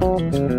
Música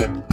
Okay.